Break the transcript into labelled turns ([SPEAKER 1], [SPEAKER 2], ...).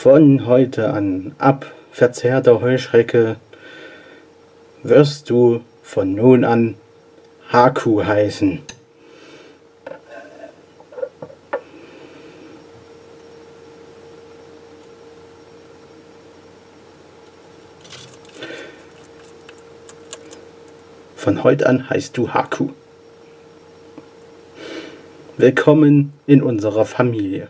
[SPEAKER 1] Von heute an, ab verzerrter Heuschrecke, wirst du von nun an Haku heißen. Von heute an heißt du Haku. Willkommen in unserer Familie.